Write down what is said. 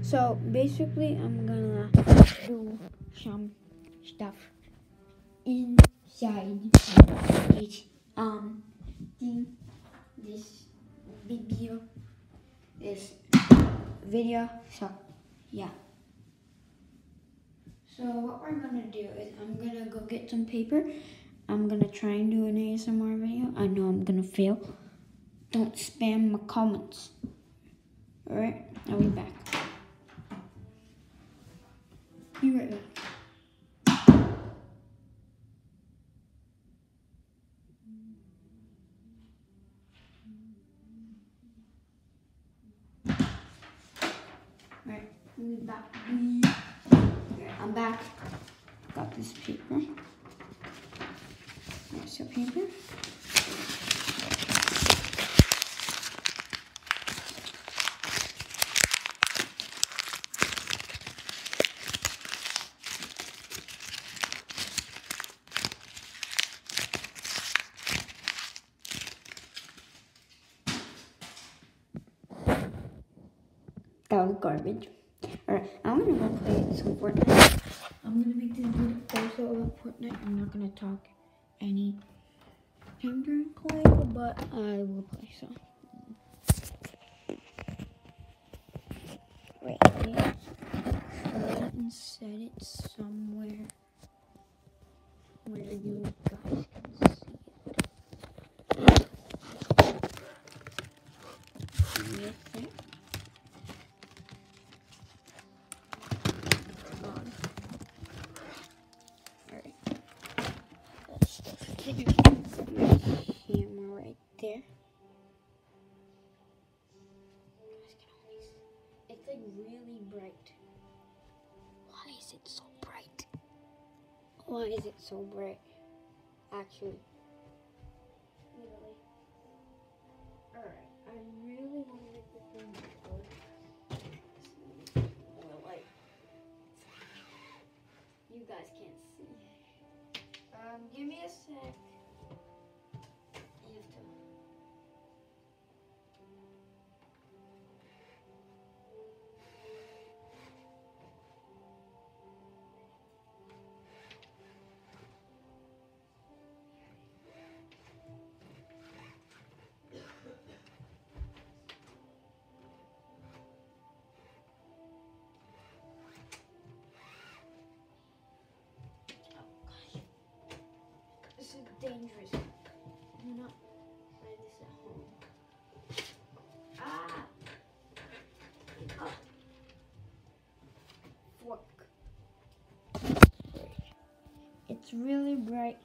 So basically, I'm gonna do some stuff inside each um thing. This video, this video. So yeah. So what we're gonna do is I'm gonna go get some paper. I'm gonna try and do an ASMR video. I know I'm gonna fail. Don't spam my comments. Alright, I'll be back. I'm back. Got this paper. There's your paper. That was garbage. Alright, I'm gonna go play some Fortnite. I'm gonna make this video also about Fortnite. I'm not gonna talk any time play, but I will play some. Wait, I to and set it somewhere where you guys can see it. Yes, really bright. Why is it so bright? Why is it so bright? Actually. Alright. I really want to make thing work. More light. You guys can't see. Um, give me a sec. You have to. Dangerous. Do not try this at home. Ah! Ah. Fork. It's really bright.